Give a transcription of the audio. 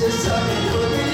Você sabe tudo.